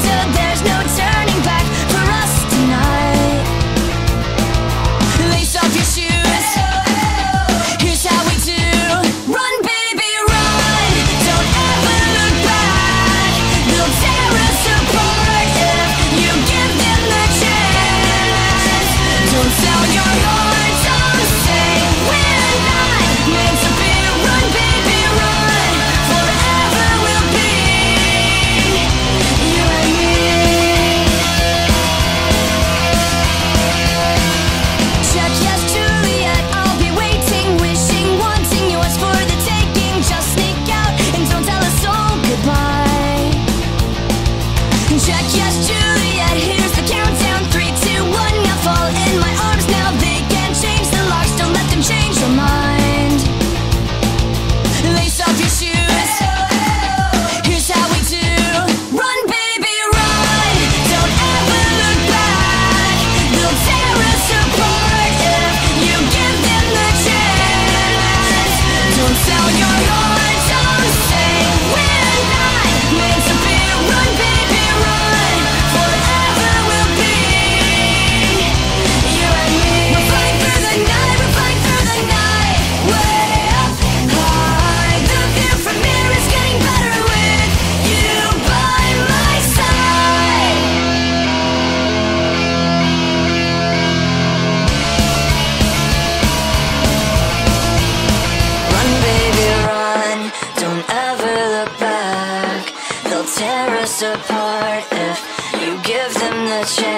to tear us apart if you give them the chance.